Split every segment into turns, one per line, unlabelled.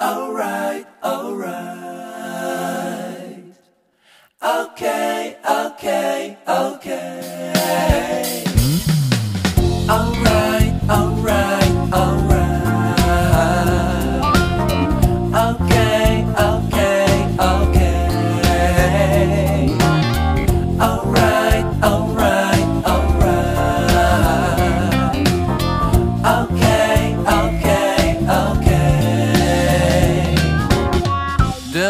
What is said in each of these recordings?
right, all right, all right. Okay, okay, okay.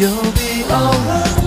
You'll be alright.